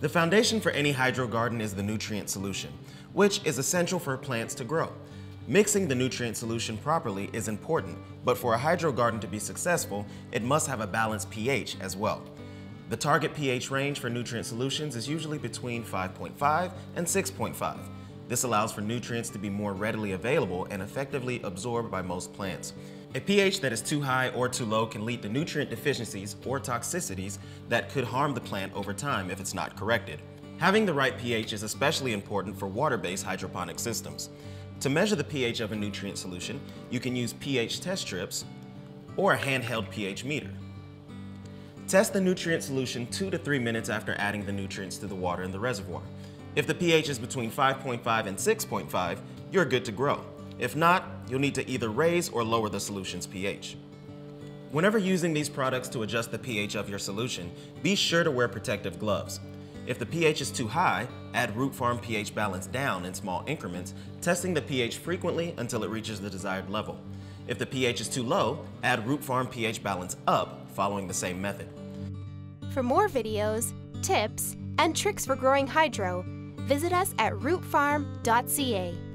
The foundation for any hydro garden is the nutrient solution, which is essential for plants to grow. Mixing the nutrient solution properly is important, but for a hydro garden to be successful, it must have a balanced pH as well. The target pH range for nutrient solutions is usually between 5.5 and 6.5. This allows for nutrients to be more readily available and effectively absorbed by most plants. A pH that is too high or too low can lead to nutrient deficiencies or toxicities that could harm the plant over time if it's not corrected. Having the right pH is especially important for water-based hydroponic systems. To measure the pH of a nutrient solution, you can use pH test strips or a handheld pH meter. Test the nutrient solution two to three minutes after adding the nutrients to the water in the reservoir. If the pH is between 5.5 and 6.5, you're good to grow. If not, you'll need to either raise or lower the solution's pH. Whenever using these products to adjust the pH of your solution, be sure to wear protective gloves. If the pH is too high, add Root Farm pH balance down in small increments, testing the pH frequently until it reaches the desired level. If the pH is too low, add Root Farm pH balance up following the same method. For more videos, tips, and tricks for growing hydro, visit us at rootfarm.ca.